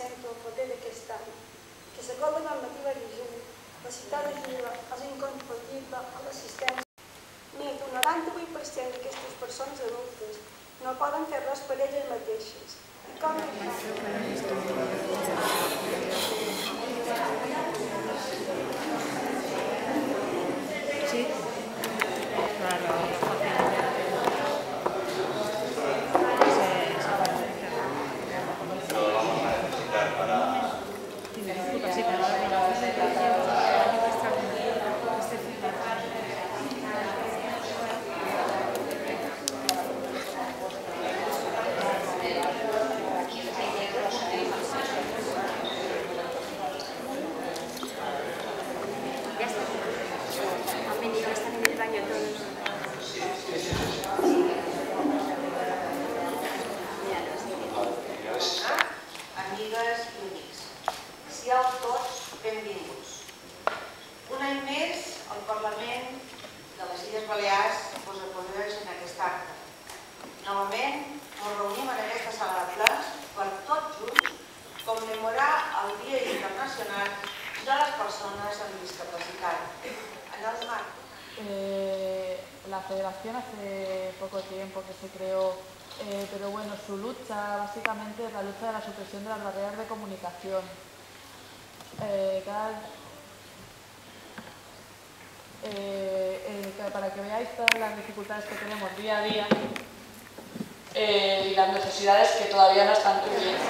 100 del febrer d'aquest any, que segons la normativa vigent, la de ajuda és incompatible amb sistema Ni d'un 98% d'aquestes persones adultes no poden fer res per elles mateixes. I com que... Sí? Claro. Siau tots benvinguts. Un any més, el Parlament de les Illes Balears us acolloix en aquest acte. Novament, ens reunim en aquesta sala de plens per tots junts commemorar el Dia Internacional de les Persones amb Discapacitat. En el marc Eh, la federación hace poco tiempo que se creó, eh, pero bueno, su lucha básicamente es la lucha de la supresión de las barreras de comunicación. Eh, eh, para que veáis todas las dificultades que tenemos día a día eh, y las necesidades que todavía no están cubiertas.